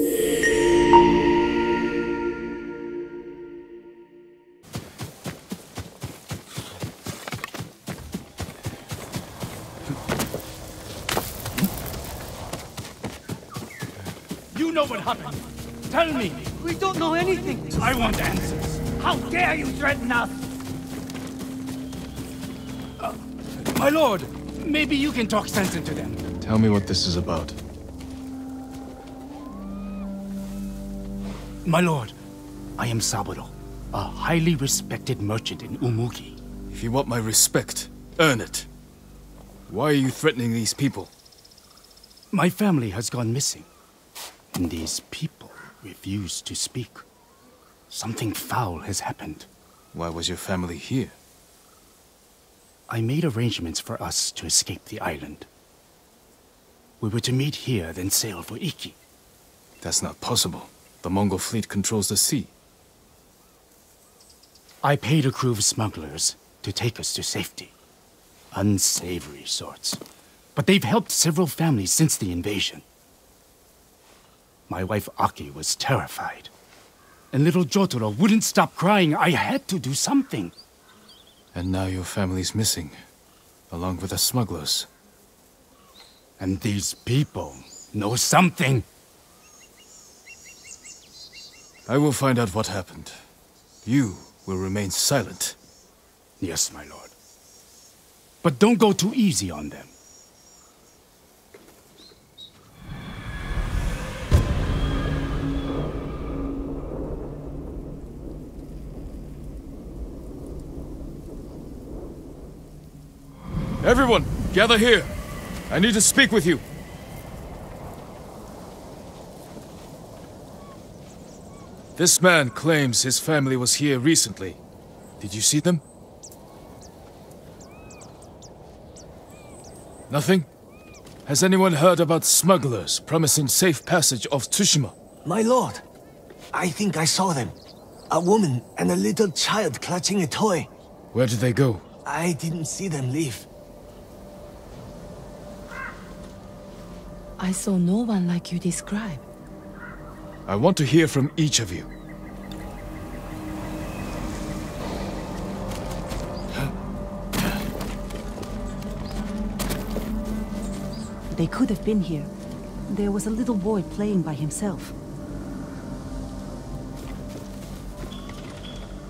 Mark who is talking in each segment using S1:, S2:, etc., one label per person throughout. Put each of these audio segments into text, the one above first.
S1: You know what happened. Tell me.
S2: We don't know anything.
S1: I want answers. How dare you threaten us? Uh, my lord, maybe you can talk sense into them.
S3: Tell me what this is about.
S1: My lord, I am Saburo, a highly respected merchant in Umugi.
S3: If you want my respect, earn it. Why are you threatening these people?
S1: My family has gone missing, and these people refuse to speak. Something foul has happened.
S3: Why was your family here?
S1: I made arrangements for us to escape the island. We were to meet here, then sail for Iki.
S3: That's not possible. The Mongol fleet controls the sea.
S1: I paid a crew of smugglers to take us to safety. Unsavory sorts. But they've helped several families since the invasion. My wife Aki was terrified. And little Jotaro wouldn't stop crying. I had to do something.
S3: And now your family's missing, along with the smugglers.
S1: And these people know something.
S3: I will find out what happened. You will remain silent.
S1: Yes, my lord. But don't go too easy on them.
S3: Everyone, gather here. I need to speak with you. This man claims his family was here recently. Did you see them? Nothing? Has anyone heard about smugglers promising safe passage of Tsushima?
S4: My lord, I think I saw them. A woman and a little child clutching a toy.
S3: Where did they go?
S4: I didn't see them leave.
S5: I saw no one like you describe.
S3: I want to hear from each of you.
S6: They could have been here. There was a little boy playing by himself.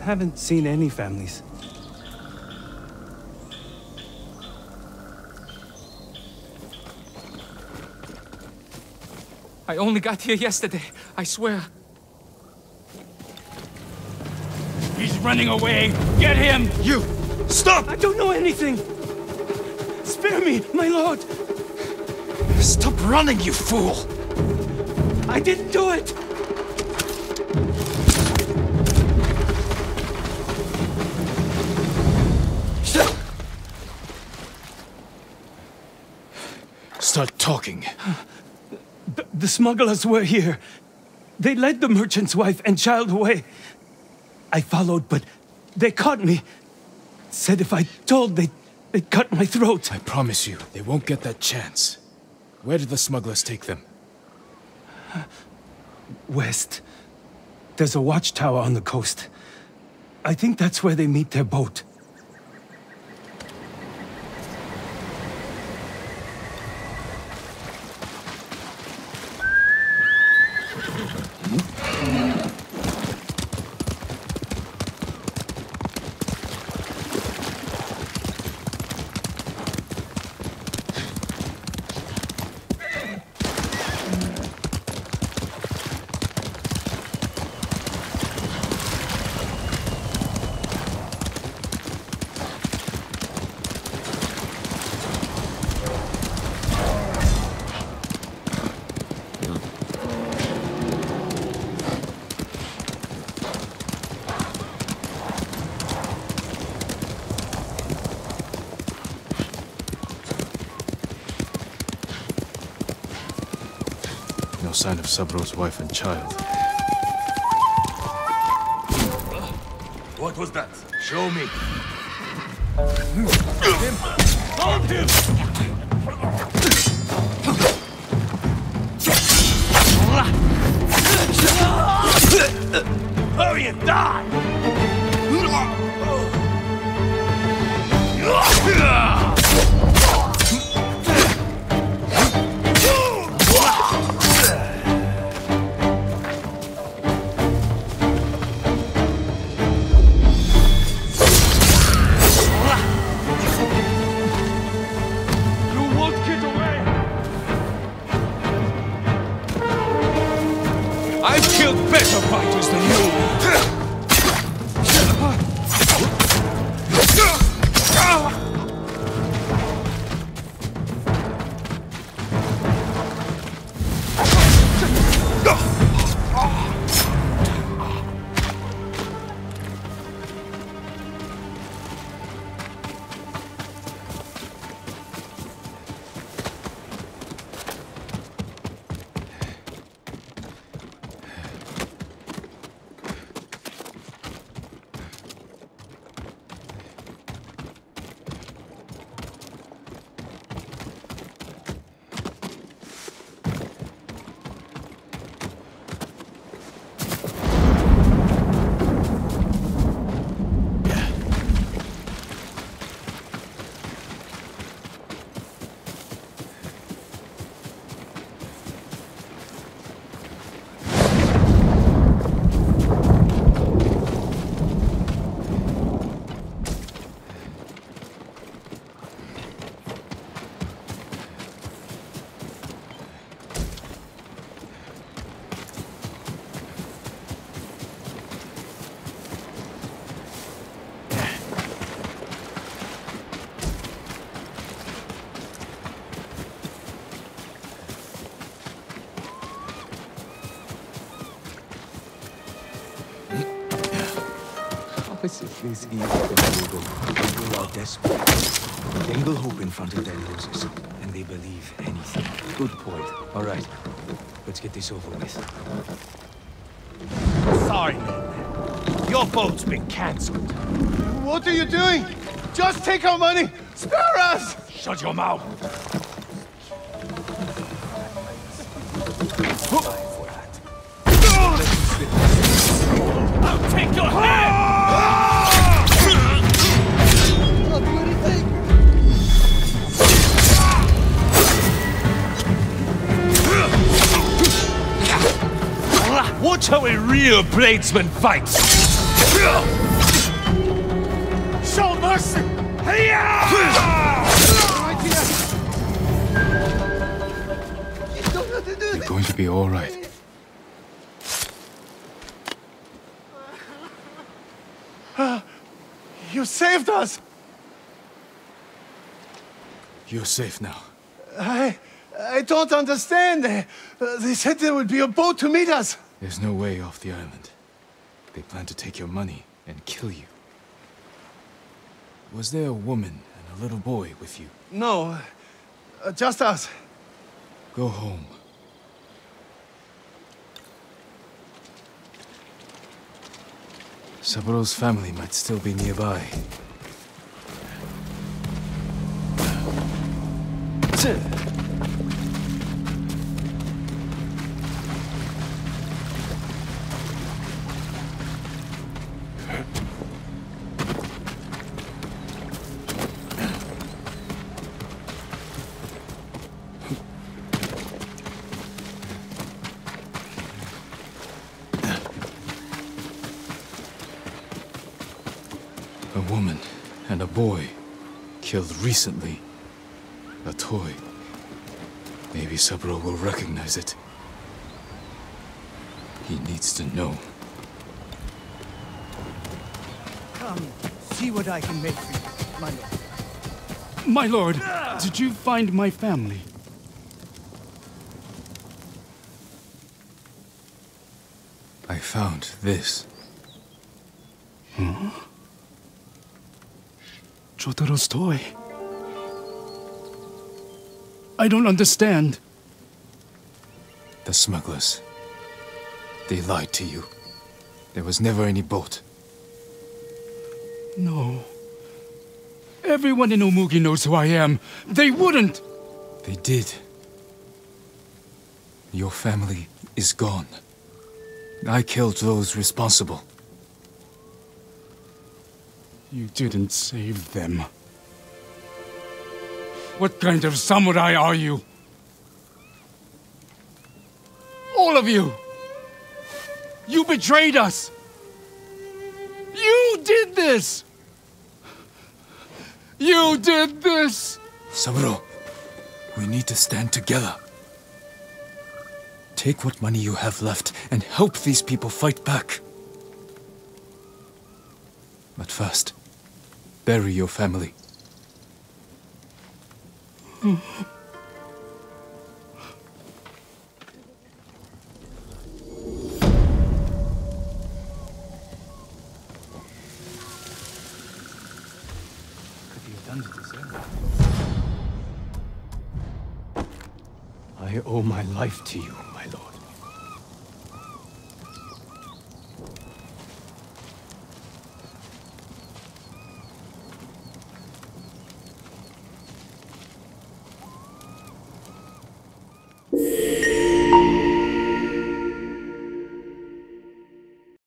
S2: Haven't seen any families.
S7: I only got here yesterday, I swear.
S1: He's running away! Get him!
S3: You! Stop!
S2: I don't know anything! Spare me, my lord!
S3: Stop running, you fool!
S2: I didn't do it! Stop!
S3: Start talking.
S2: The, smugglers were here. They led the merchant's wife and child away. I followed, but they caught me. Said if I told, they'd, they'd cut my throat.
S3: I promise you, they won't get that chance. Where did the smugglers take them?
S2: West. There's a watchtower on the coast. I think that's where they meet their boat.
S3: No sign of Saburo's wife and child.
S8: What was that? Show me.
S1: Hold him!
S4: Opposite is easy to People are desperate. Dangle hope in front of their noses, and they believe anything. Good point. All right, let's get this over with.
S8: Sorry, man. Your boat's been cancelled.
S9: What are you doing? Just take our money! Spare us!
S8: Shut your mouth. I'll take your head! Watch how a real bladesman fights! Show mercy!
S3: You're going to be all right.
S9: You saved us!
S3: You're safe now.
S9: I... I don't understand. Uh, they said there would be a boat to meet us.
S3: There's no way off the island. They plan to take your money and kill you. Was there a woman and a little boy with you?
S9: No, uh, just us.
S3: Go home. Saburo's family might still be nearby. Boy killed recently. A toy. Maybe Saburo will recognize it. He needs to know.
S9: Come, see what I can make for you, my lord.
S1: My lord, did you find my family?
S3: I found this.
S1: Jotaro's toy. I don't understand.
S3: The smugglers. They lied to you. There was never any boat.
S1: No. Everyone in Umugi knows who I am. They wouldn't!
S3: They did. Your family is gone. I killed those responsible.
S1: You didn't save them. What kind of samurai are you? All of you! You betrayed us! You did this! You did this!
S3: Saburo, we need to stand together. Take what money you have left and help these people fight back. But first, bury your family.
S2: I owe my life to you.